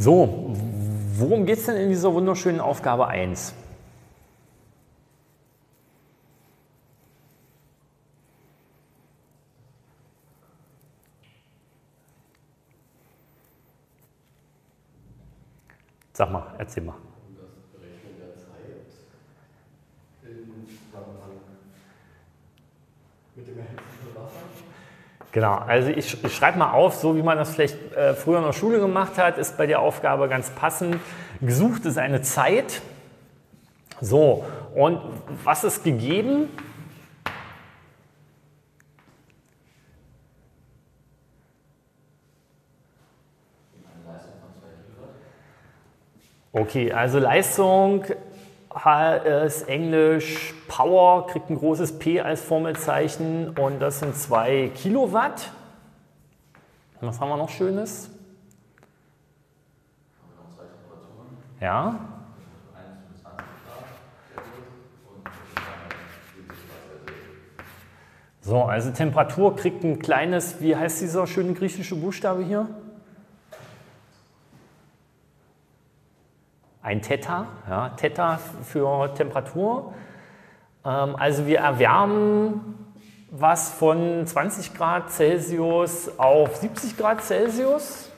So, worum geht es denn in dieser wunderschönen Aufgabe 1? Sag mal, erzähl mal. Mit dem. Genau, also ich, ich schreibe mal auf, so wie man das vielleicht äh, früher in der Schule gemacht hat, ist bei der Aufgabe ganz passend. Gesucht ist eine Zeit. So, und was ist gegeben? Okay, also Leistung ist Englisch Power, kriegt ein großes P als Formelzeichen und das sind 2 Kilowatt. Was haben wir noch Schönes? Ja. So, also Temperatur kriegt ein kleines, wie heißt dieser schöne griechische Buchstabe hier? Ein Theta, ja, Theta für Temperatur. Ähm, also wir erwärmen was von 20 Grad Celsius auf 70 Grad Celsius.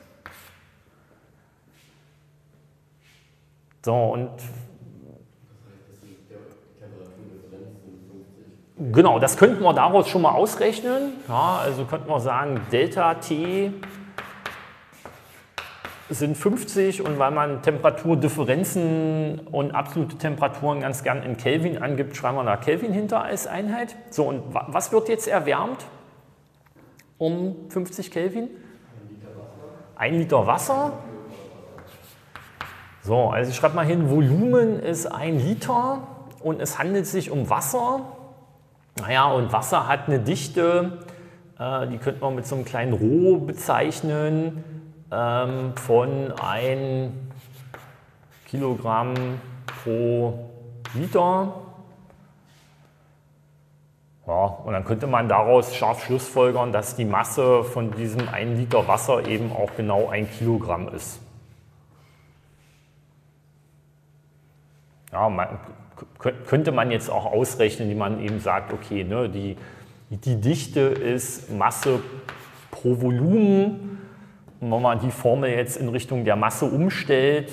So, und Genau, das könnten wir daraus schon mal ausrechnen. Ja, also könnten wir sagen, Delta T sind 50 und weil man Temperaturdifferenzen und absolute Temperaturen ganz gern in Kelvin angibt, schreiben wir da Kelvin hinter als Einheit. So, und was wird jetzt erwärmt um 50 Kelvin? Ein Liter Wasser. So, also ich schreibe mal hin, Volumen ist ein Liter und es handelt sich um Wasser. Naja, und Wasser hat eine Dichte, äh, die könnte man mit so einem kleinen Rho bezeichnen ähm, von 1 Kilogramm pro Liter. Ja, und dann könnte man daraus scharf schlussfolgern, dass die Masse von diesem 1 Liter Wasser eben auch genau 1 Kilogramm ist. Ja, man, könnte man jetzt auch ausrechnen, wie man eben sagt, okay, ne, die, die Dichte ist Masse pro Volumen wenn man die Formel jetzt in Richtung der Masse umstellt,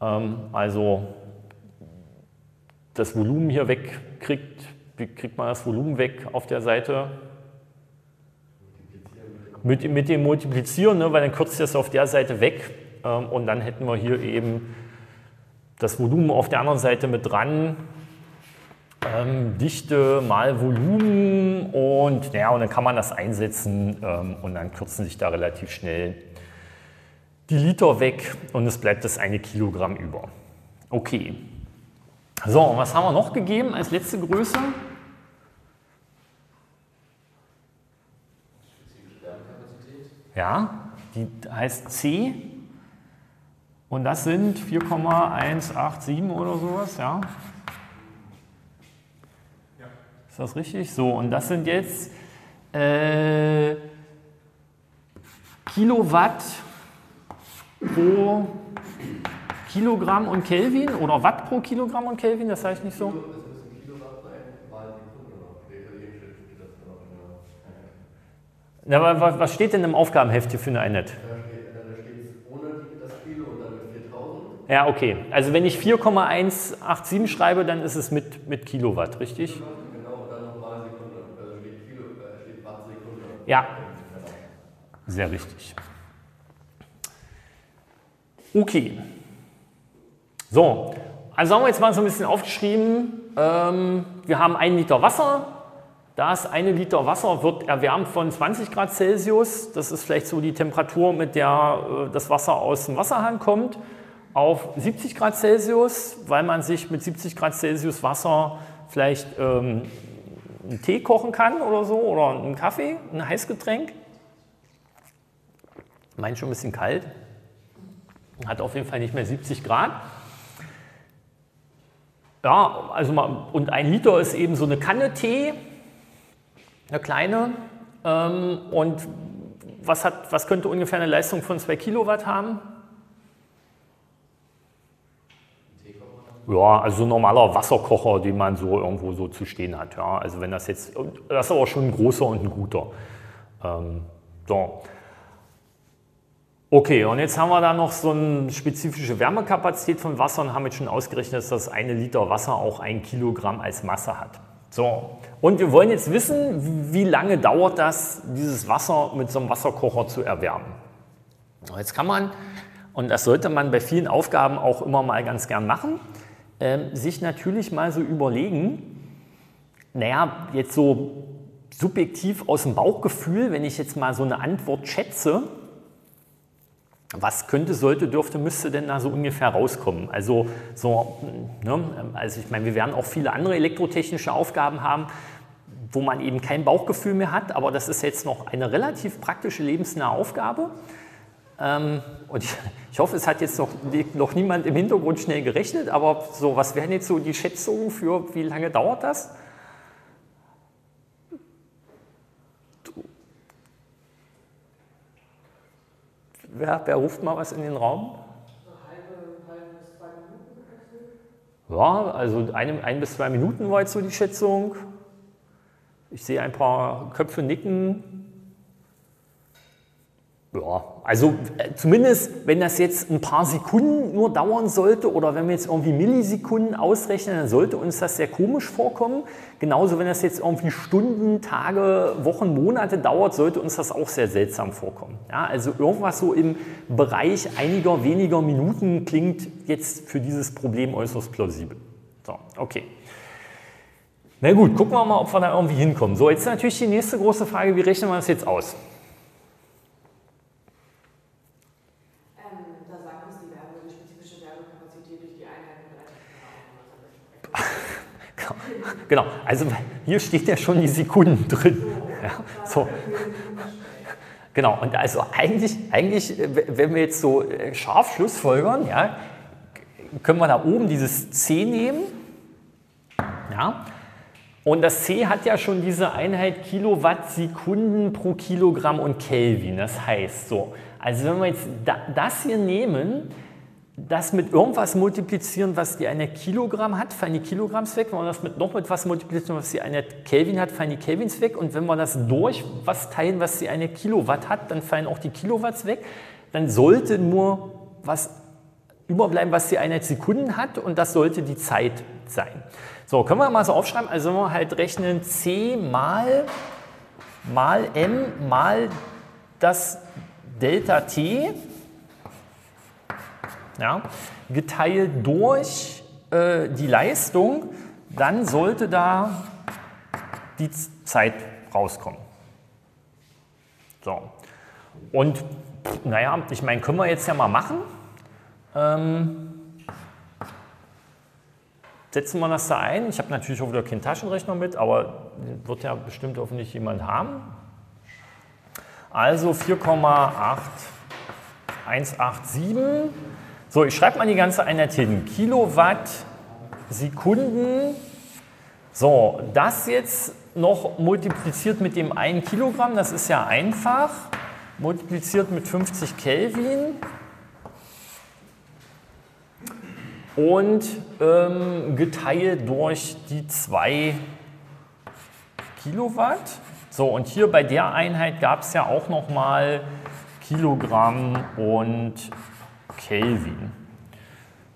ähm, also das Volumen hier wegkriegt, wie kriegt man das Volumen weg auf der Seite? Mit, mit dem Multiplizieren, ne, weil dann kürzt das auf der Seite weg ähm, und dann hätten wir hier eben das Volumen auf der anderen Seite mit dran ähm, Dichte mal Volumen und, ja, und dann kann man das einsetzen ähm, und dann kürzen sich da relativ schnell die Liter weg und es bleibt das eine Kilogramm über. Okay. So, und was haben wir noch gegeben als letzte Größe? Ja, die heißt C und das sind 4,187 oder sowas, ja. Ist das richtig? So, und das sind jetzt äh, Kilowatt pro Kilogramm und Kelvin oder Watt pro Kilogramm und Kelvin, das heißt nicht so? Ja, aber was steht denn im Aufgabenheft hier für eine Einheit? Ja, okay. Also wenn ich 4,187 schreibe, dann ist es mit, mit Kilowatt, richtig? Ja, sehr richtig. Okay. So, also haben wir jetzt mal so ein bisschen aufgeschrieben. Ähm, wir haben ein Liter Wasser. Das eine Liter Wasser wird erwärmt von 20 Grad Celsius. Das ist vielleicht so die Temperatur, mit der äh, das Wasser aus dem Wasserhahn kommt, auf 70 Grad Celsius, weil man sich mit 70 Grad Celsius Wasser vielleicht ähm, einen Tee kochen kann oder so oder einen Kaffee, ein Heißgetränk. Meint schon ein bisschen kalt. Hat auf jeden Fall nicht mehr 70 Grad. Ja, also mal, und ein Liter ist eben so eine Kanne Tee, eine kleine. Ähm, und was, hat, was könnte ungefähr eine Leistung von 2 Kilowatt haben? Ja, also ein normaler Wasserkocher, den man so irgendwo so zu stehen hat. Ja. Also wenn das jetzt, das ist aber schon ein großer und ein guter. Ähm, so. Okay, und jetzt haben wir da noch so eine spezifische Wärmekapazität von Wasser und haben jetzt schon ausgerechnet, dass eine Liter Wasser auch ein Kilogramm als Masse hat. So, und wir wollen jetzt wissen, wie lange dauert das, dieses Wasser mit so einem Wasserkocher zu erwärmen. Jetzt kann man, und das sollte man bei vielen Aufgaben auch immer mal ganz gern machen, äh, sich natürlich mal so überlegen, naja, jetzt so subjektiv aus dem Bauchgefühl, wenn ich jetzt mal so eine Antwort schätze, was könnte, sollte, dürfte, müsste denn da so ungefähr rauskommen? Also, so, ne, also ich meine, wir werden auch viele andere elektrotechnische Aufgaben haben, wo man eben kein Bauchgefühl mehr hat, aber das ist jetzt noch eine relativ praktische, lebensnahe Aufgabe. Ähm, und ich, ich, hoffe, es hat jetzt noch, noch niemand im Hintergrund schnell gerechnet, aber so, was wären jetzt so die Schätzungen für, wie lange dauert das? Wer, wer ruft mal was in den Raum? Ja, also ein, ein bis zwei Minuten war jetzt so die Schätzung. Ich sehe ein paar Köpfe nicken. Ja, also äh, zumindest, wenn das jetzt ein paar Sekunden nur dauern sollte oder wenn wir jetzt irgendwie Millisekunden ausrechnen, dann sollte uns das sehr komisch vorkommen. Genauso, wenn das jetzt irgendwie Stunden, Tage, Wochen, Monate dauert, sollte uns das auch sehr seltsam vorkommen. Ja, also irgendwas so im Bereich einiger weniger Minuten klingt jetzt für dieses Problem äußerst plausibel. So, okay. Na gut, gucken wir mal, ob wir da irgendwie hinkommen. So, jetzt natürlich die nächste große Frage, wie rechnen wir das jetzt aus? Genau, also hier steht ja schon die Sekunden drin. Ja, so. Genau, und also eigentlich, eigentlich, wenn wir jetzt so äh, scharf Schlussfolgern, ja, können wir da oben dieses C nehmen. Ja, und das C hat ja schon diese Einheit Kilowatt Sekunden pro Kilogramm und Kelvin. Das heißt so, also wenn wir jetzt das hier nehmen, das mit irgendwas multiplizieren, was die eine Kilogramm hat, fallen die Kilogramms weg. Wenn wir das mit noch mit was multiplizieren, was die eine Kelvin hat, fallen die Kelvins weg. Und wenn wir das durch was teilen, was die eine Kilowatt hat, dann fallen auch die Kilowatts weg. Dann sollte nur was überbleiben, was die Einheit Sekunden hat und das sollte die Zeit sein. So, können wir mal so aufschreiben, also wenn wir halt rechnen c mal, mal m mal das Delta t, ja, geteilt durch äh, die Leistung, dann sollte da die Zeit rauskommen. So. Und naja, ich meine, können wir jetzt ja mal machen. Ähm, setzen wir das da ein. Ich habe natürlich auch wieder keinen Taschenrechner mit, aber wird ja bestimmt hoffentlich jemand haben. Also 4,8187 so, ich schreibe mal die ganze Einheit hin. Kilowatt Sekunden. So, das jetzt noch multipliziert mit dem 1 Kilogramm, das ist ja einfach. Multipliziert mit 50 Kelvin. Und ähm, geteilt durch die 2 Kilowatt. So, und hier bei der Einheit gab es ja auch nochmal Kilogramm und Kelvin.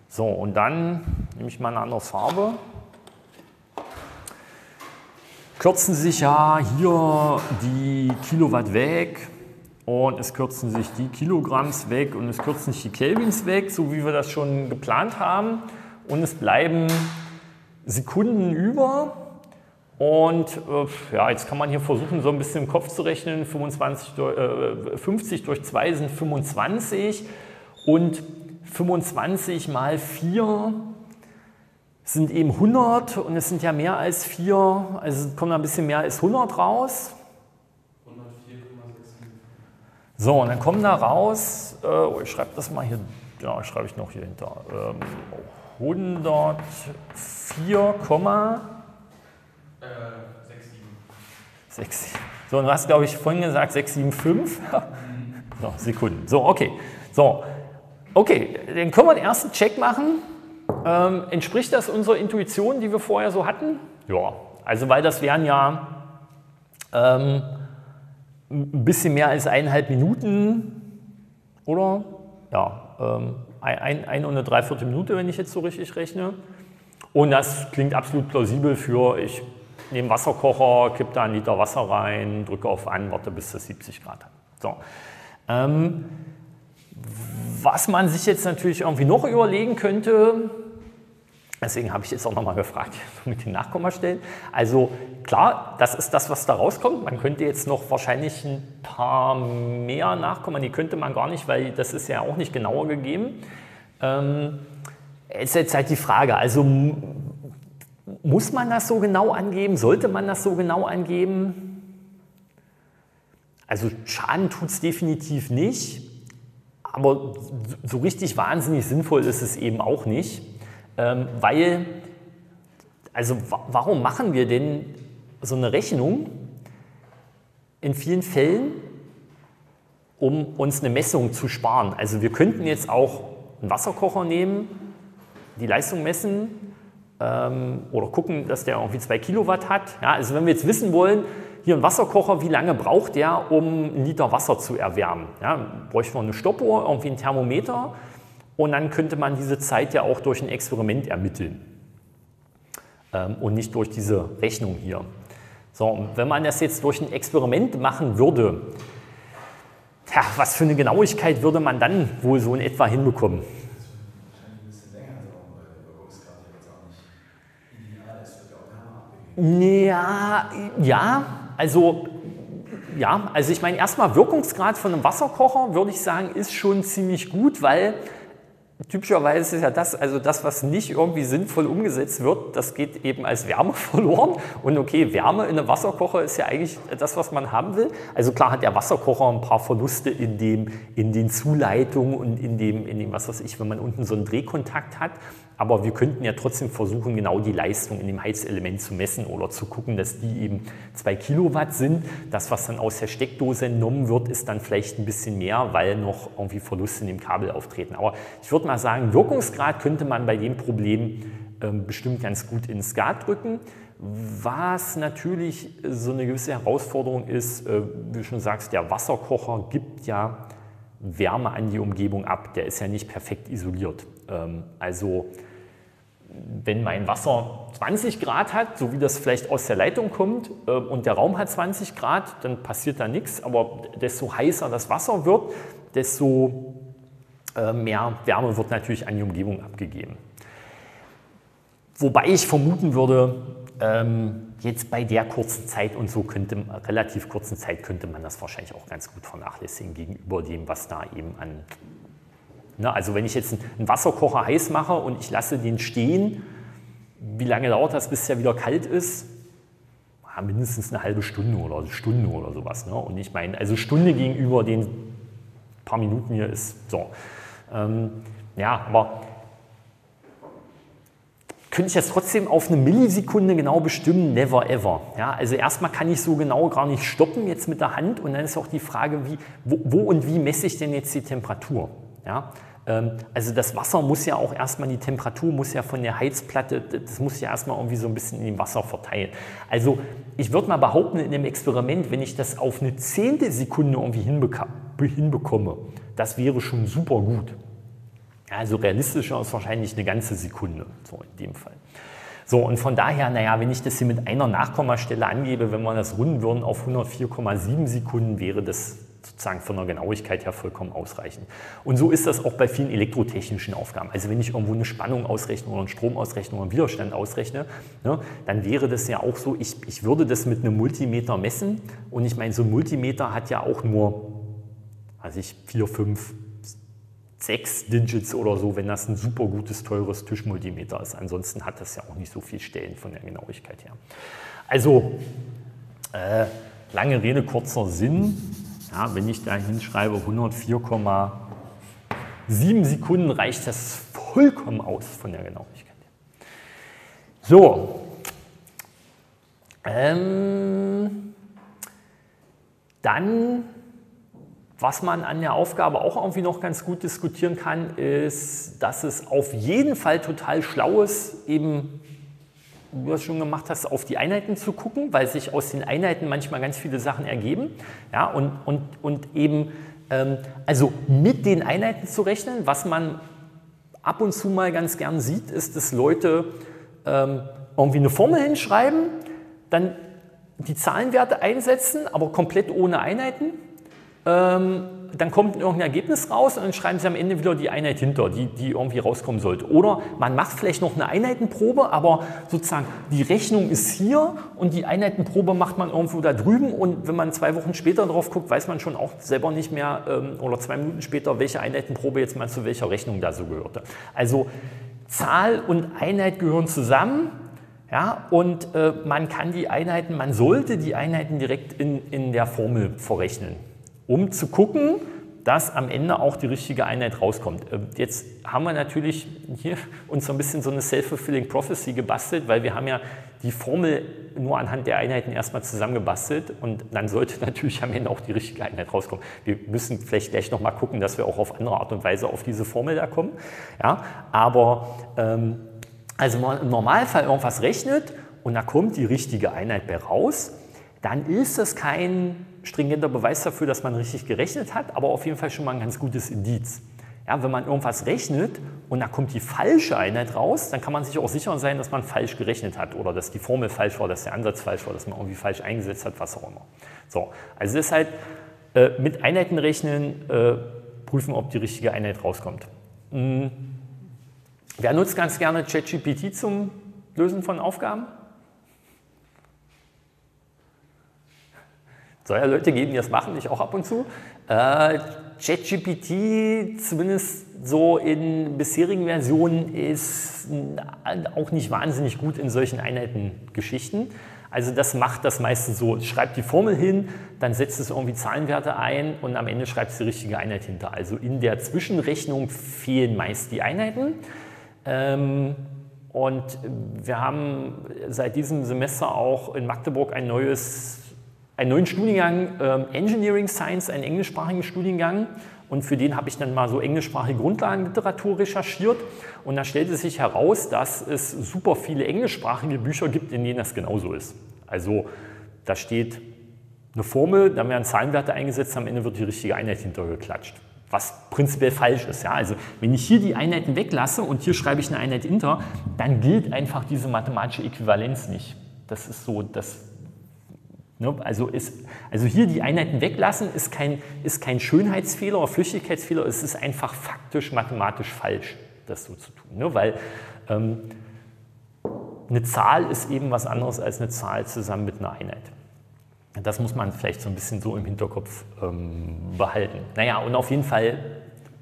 So, und dann nehme ich mal eine andere Farbe. Kürzen sich ja hier die Kilowatt weg und es kürzen sich die Kilogramms weg und es kürzen sich die Kelvins weg, so wie wir das schon geplant haben. Und es bleiben Sekunden über. Und äh, ja, jetzt kann man hier versuchen, so ein bisschen im Kopf zu rechnen. 25 durch, äh, 50 durch 2 sind 25. Und 25 mal 4 sind eben 100 und es sind ja mehr als 4, also kommt ein bisschen mehr als 100 raus. 104,65. So, und dann kommen da raus, äh, oh, ich schreibe das mal hier, ja, schreibe ich noch hier hinter, ähm, 104, äh, 6, So, und du hast, glaube ich, vorhin gesagt 675 so, Sekunden. So, okay. So, Okay, dann können wir den ersten Check machen. Ähm, entspricht das unserer Intuition, die wir vorher so hatten? Ja, also weil das wären ja ähm, ein bisschen mehr als eineinhalb Minuten, oder? Ja, ähm, ein, ein und eine Dreiviertel Minute, wenn ich jetzt so richtig rechne. Und das klingt absolut plausibel für, ich nehme Wasserkocher, kippe da einen Liter Wasser rein, drücke auf an, warte bis das 70 Grad hat. So. Ähm, was man sich jetzt natürlich irgendwie noch überlegen könnte, deswegen habe ich jetzt auch nochmal gefragt mit den Nachkommastellen. Also klar, das ist das, was da rauskommt. Man könnte jetzt noch wahrscheinlich ein paar mehr Nachkommen, die könnte man gar nicht, weil das ist ja auch nicht genauer gegeben. Ähm, ist jetzt halt die Frage, also muss man das so genau angeben? Sollte man das so genau angeben? Also Schaden tut es definitiv nicht, aber so richtig wahnsinnig sinnvoll ist es eben auch nicht, ähm, weil, also warum machen wir denn so eine Rechnung? In vielen Fällen, um uns eine Messung zu sparen. Also wir könnten jetzt auch einen Wasserkocher nehmen, die Leistung messen ähm, oder gucken, dass der irgendwie 2 Kilowatt hat. Ja, also wenn wir jetzt wissen wollen, hier ein Wasserkocher, wie lange braucht der, um einen Liter Wasser zu erwärmen? Ja, bräuchte man eine Stoppuhr, irgendwie ein Thermometer und dann könnte man diese Zeit ja auch durch ein Experiment ermitteln ähm, und nicht durch diese Rechnung hier. So, wenn man das jetzt durch ein Experiment machen würde, ja, was für eine Genauigkeit würde man dann wohl so in etwa hinbekommen? Ja, ja, also ja, also ich meine erstmal Wirkungsgrad von einem Wasserkocher würde ich sagen ist schon ziemlich gut, weil Typischerweise ist ja das, also das, was nicht irgendwie sinnvoll umgesetzt wird, das geht eben als Wärme verloren. Und okay, Wärme in einem Wasserkocher ist ja eigentlich das, was man haben will. Also klar hat der Wasserkocher ein paar Verluste in, dem, in den Zuleitungen und in dem, in dem, was weiß ich, wenn man unten so einen Drehkontakt hat. Aber wir könnten ja trotzdem versuchen, genau die Leistung in dem Heizelement zu messen oder zu gucken, dass die eben zwei Kilowatt sind. Das, was dann aus der Steckdose entnommen wird, ist dann vielleicht ein bisschen mehr, weil noch irgendwie Verluste in dem Kabel auftreten. Aber ich würde mal sagen, Wirkungsgrad könnte man bei dem Problem ähm, bestimmt ganz gut ins Skat drücken. Was natürlich so eine gewisse Herausforderung ist, äh, wie du schon sagst, der Wasserkocher gibt ja Wärme an die Umgebung ab. Der ist ja nicht perfekt isoliert. Ähm, also wenn mein Wasser 20 Grad hat, so wie das vielleicht aus der Leitung kommt, äh, und der Raum hat 20 Grad, dann passiert da nichts. Aber desto heißer das Wasser wird, desto äh, mehr Wärme wird natürlich an die Umgebung abgegeben. Wobei ich vermuten würde, ähm, jetzt bei der kurzen Zeit und so könnte, relativ kurzen Zeit könnte man das wahrscheinlich auch ganz gut vernachlässigen gegenüber dem, was da eben an Ne, also wenn ich jetzt einen Wasserkocher heiß mache und ich lasse den stehen, wie lange dauert das, bis er wieder kalt ist? Ja, mindestens eine halbe Stunde oder eine Stunde oder sowas. Ne? Und ich meine, also Stunde gegenüber den paar Minuten hier ist so. Ähm, ja, aber könnte ich das trotzdem auf eine Millisekunde genau bestimmen? Never ever. Ja, also erstmal kann ich so genau gar nicht stoppen jetzt mit der Hand und dann ist auch die Frage, wie, wo, wo und wie messe ich denn jetzt die Temperatur? Ja, also das Wasser muss ja auch erstmal, die Temperatur muss ja von der Heizplatte, das muss ja erstmal irgendwie so ein bisschen in dem Wasser verteilen. Also ich würde mal behaupten, in dem Experiment, wenn ich das auf eine zehnte Sekunde irgendwie hinbekomme, das wäre schon super gut. Also realistischer ist wahrscheinlich eine ganze Sekunde, so in dem Fall. So, und von daher, naja, wenn ich das hier mit einer Nachkommastelle angebe, wenn wir das runden würden auf 104,7 Sekunden, wäre das sozusagen von der Genauigkeit her vollkommen ausreichend. Und so ist das auch bei vielen elektrotechnischen Aufgaben. Also wenn ich irgendwo eine Spannung ausrechne oder einen Strom ausrechne oder einen Widerstand ausrechne, ne, dann wäre das ja auch so, ich, ich würde das mit einem Multimeter messen und ich meine, so ein Multimeter hat ja auch nur, also ich, vier, fünf, sechs Digits oder so, wenn das ein super gutes, teures Tischmultimeter ist. Ansonsten hat das ja auch nicht so viel Stellen von der Genauigkeit her. Also, äh, lange Rede, kurzer Sinn. Ja, wenn ich da hinschreibe 104,7 Sekunden, reicht das vollkommen aus von der Genauigkeit. So. Ähm, dann was man an der Aufgabe auch irgendwie noch ganz gut diskutieren kann, ist, dass es auf jeden Fall total schlau ist, eben, du das schon gemacht hast, auf die Einheiten zu gucken, weil sich aus den Einheiten manchmal ganz viele Sachen ergeben. Ja, und, und, und eben, ähm, also mit den Einheiten zu rechnen, was man ab und zu mal ganz gern sieht, ist, dass Leute ähm, irgendwie eine Formel hinschreiben, dann die Zahlenwerte einsetzen, aber komplett ohne Einheiten dann kommt irgendein Ergebnis raus und dann schreiben Sie am Ende wieder die Einheit hinter, die, die irgendwie rauskommen sollte. Oder man macht vielleicht noch eine Einheitenprobe, aber sozusagen die Rechnung ist hier und die Einheitenprobe macht man irgendwo da drüben und wenn man zwei Wochen später drauf guckt, weiß man schon auch selber nicht mehr ähm, oder zwei Minuten später, welche Einheitenprobe jetzt mal zu welcher Rechnung da so gehörte. Also Zahl und Einheit gehören zusammen. Ja, und äh, man kann die Einheiten, man sollte die Einheiten direkt in, in der Formel verrechnen um zu gucken, dass am Ende auch die richtige Einheit rauskommt. Ähm, jetzt haben wir natürlich hier uns so ein bisschen so eine self-fulfilling prophecy gebastelt, weil wir haben ja die Formel nur anhand der Einheiten erstmal zusammengebastelt und dann sollte natürlich am Ende auch die richtige Einheit rauskommen. Wir müssen vielleicht gleich nochmal gucken, dass wir auch auf andere Art und Weise auf diese Formel da kommen. Ja, aber ähm, also man im Normalfall irgendwas rechnet und da kommt die richtige Einheit bei raus, dann ist das kein stringenter Beweis dafür, dass man richtig gerechnet hat, aber auf jeden Fall schon mal ein ganz gutes Indiz. Ja, wenn man irgendwas rechnet und da kommt die falsche Einheit raus, dann kann man sich auch sicher sein, dass man falsch gerechnet hat oder dass die Formel falsch war, dass der Ansatz falsch war, dass man irgendwie falsch eingesetzt hat, was auch immer. So, also deshalb äh, mit Einheiten rechnen, äh, prüfen, ob die richtige Einheit rauskommt. Hm. Wer nutzt ganz gerne ChatGPT zum Lösen von Aufgaben? Soll ja Leute geben, die das machen, ich auch ab und zu. Äh, ChatGPT, zumindest so in bisherigen Versionen, ist auch nicht wahnsinnig gut in solchen Einheitengeschichten. Also das macht das meistens so, schreibt die Formel hin, dann setzt es irgendwie Zahlenwerte ein und am Ende schreibt es die richtige Einheit hinter. Also in der Zwischenrechnung fehlen meist die Einheiten. Ähm, und wir haben seit diesem Semester auch in Magdeburg ein neues einen neuen Studiengang ähm, Engineering Science, einen englischsprachigen Studiengang. Und für den habe ich dann mal so englischsprachige Grundlagenliteratur recherchiert. Und da stellte sich heraus, dass es super viele englischsprachige Bücher gibt, in denen das genauso ist. Also da steht eine Formel, dann werden Zahlenwerte eingesetzt, am Ende wird die richtige Einheit hintergeklatscht. Was prinzipiell falsch ist. Ja? Also wenn ich hier die Einheiten weglasse und hier schreibe ich eine Einheit hinter, dann gilt einfach diese mathematische Äquivalenz nicht. Das ist so das also, ist, also hier die Einheiten weglassen ist kein, ist kein Schönheitsfehler oder Flüchtigkeitsfehler, es ist einfach faktisch mathematisch falsch, das so zu tun. Ne? Weil ähm, eine Zahl ist eben was anderes als eine Zahl zusammen mit einer Einheit. Das muss man vielleicht so ein bisschen so im Hinterkopf ähm, behalten. Naja, und auf jeden Fall,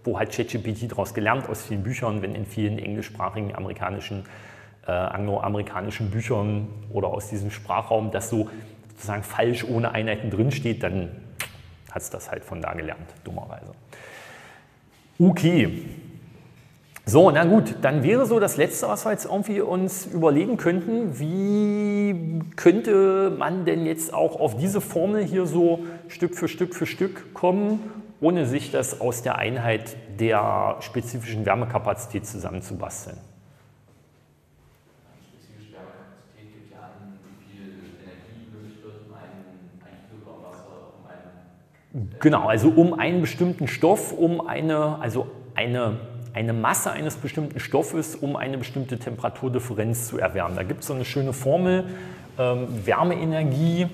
wo hat ChatGPT daraus gelernt aus vielen Büchern, wenn in vielen englischsprachigen amerikanischen, äh, angloamerikanischen Büchern oder aus diesem Sprachraum das so sozusagen falsch ohne Einheiten drinsteht, dann hat es das halt von da gelernt, dummerweise. Okay. So, na gut, dann wäre so das Letzte, was wir jetzt irgendwie uns überlegen könnten, wie könnte man denn jetzt auch auf diese Formel hier so Stück für Stück für Stück kommen, ohne sich das aus der Einheit der spezifischen Wärmekapazität zusammenzubasteln. Genau, also um einen bestimmten Stoff, um eine, also eine, eine Masse eines bestimmten Stoffes, um eine bestimmte Temperaturdifferenz zu erwärmen. Da gibt es so eine schöne Formel, ähm, Wärmeenergie,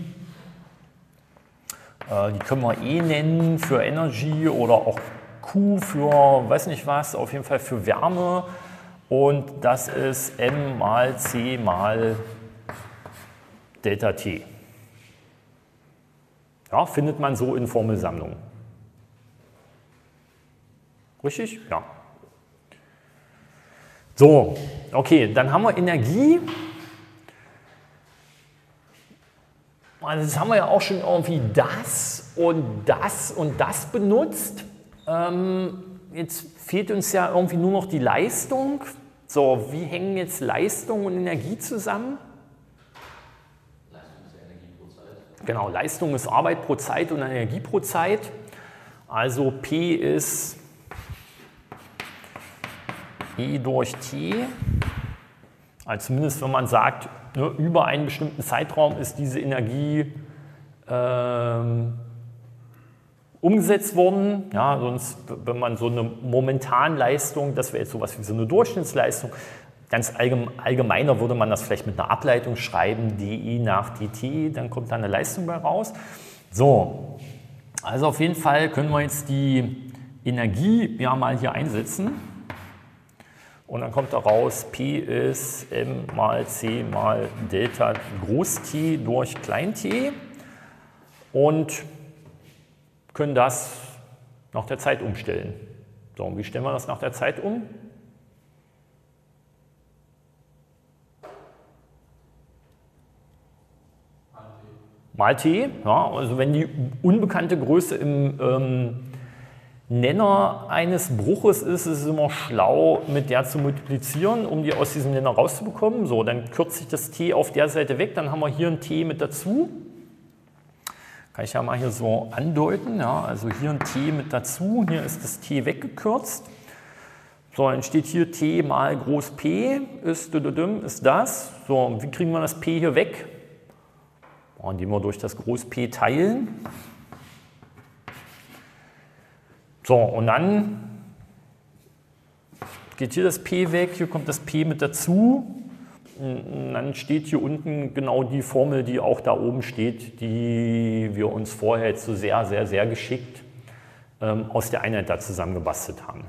äh, die können wir E nennen für Energy oder auch Q für weiß nicht was, auf jeden Fall für Wärme. Und das ist M mal C mal Delta T. Ja, findet man so in Formelsammlungen. Richtig? Ja. So, okay, dann haben wir Energie. Also jetzt haben wir ja auch schon irgendwie das und das und das benutzt. Ähm, jetzt fehlt uns ja irgendwie nur noch die Leistung. So, wie hängen jetzt Leistung und Energie zusammen? Genau, Leistung ist Arbeit pro Zeit und Energie pro Zeit. Also P ist E durch T. Also zumindest wenn man sagt, ne, über einen bestimmten Zeitraum ist diese Energie ähm, umgesetzt worden. Ja, sonst, wenn man so eine Momentanleistung, das wäre jetzt sowas wie so eine Durchschnittsleistung, ganz allgemeiner würde man das vielleicht mit einer Ableitung schreiben, dI nach dt, dann kommt da eine Leistung bei raus. So, also auf jeden Fall können wir jetzt die Energie ja mal hier einsetzen. Und dann kommt da raus, P ist m mal c mal Delta Groß T durch Klein t. Und können das nach der Zeit umstellen. So, und wie stellen wir das nach der Zeit um? Mal t, ja, also wenn die unbekannte Größe im ähm, Nenner eines Bruches ist, ist es immer schlau, mit der zu multiplizieren, um die aus diesem Nenner rauszubekommen. So, dann kürze ich das t auf der Seite weg, dann haben wir hier ein t mit dazu. Kann ich ja mal hier so andeuten. Ja, also hier ein t mit dazu, hier ist das t weggekürzt. So, dann steht hier t mal groß p ist, ist das. So, wie kriegen wir das p hier weg? Indem wir durch das groß p teilen. So, und dann geht hier das p weg, hier kommt das p mit dazu. Und dann steht hier unten genau die Formel, die auch da oben steht, die wir uns vorher jetzt so sehr, sehr, sehr geschickt ähm, aus der Einheit da zusammengebastelt haben,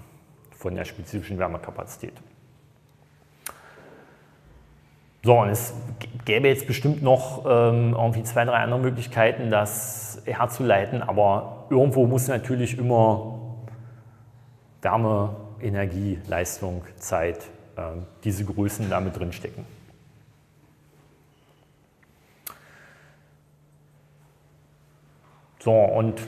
von der spezifischen Wärmekapazität. So, und es gäbe jetzt bestimmt noch ähm, irgendwie zwei, drei andere Möglichkeiten, das herzuleiten, aber irgendwo muss natürlich immer Wärme, Energie, Leistung, Zeit, äh, diese Größen damit drin stecken. So, und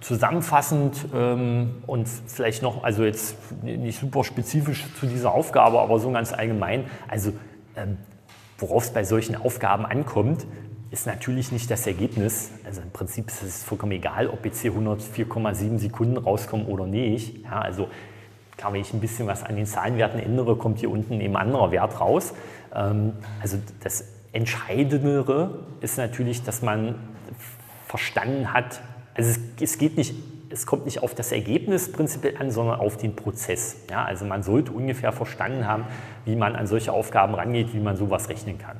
zusammenfassend ähm, und vielleicht noch, also jetzt nicht super spezifisch zu dieser Aufgabe, aber so ganz allgemein, also ähm, worauf es bei solchen Aufgaben ankommt, ist natürlich nicht das Ergebnis. Also im Prinzip ist es vollkommen egal, ob jetzt hier 104,7 Sekunden rauskommen oder nicht. Ja, also klar, wenn ich ein bisschen was an den Zahlenwerten ändere, kommt hier unten eben ein anderer Wert raus. Ähm, also das Entscheidendere ist natürlich, dass man verstanden hat, also es, es, geht nicht, es kommt nicht auf das Ergebnis prinzipiell an, sondern auf den Prozess. Ja, also man sollte ungefähr verstanden haben, wie man an solche Aufgaben rangeht, wie man sowas rechnen kann.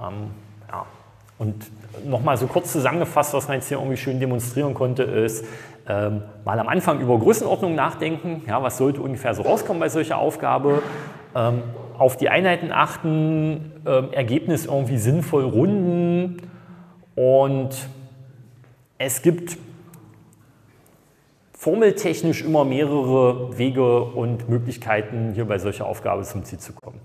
Ähm, ja. Und nochmal so kurz zusammengefasst, was man jetzt hier irgendwie schön demonstrieren konnte, ist, ähm, mal am Anfang über Größenordnung nachdenken, ja, was sollte ungefähr so rauskommen bei solcher Aufgabe, ähm, auf die Einheiten achten, ähm, Ergebnis irgendwie sinnvoll runden und es gibt formeltechnisch immer mehrere Wege und Möglichkeiten, hier bei solcher Aufgabe zum Ziel zu kommen.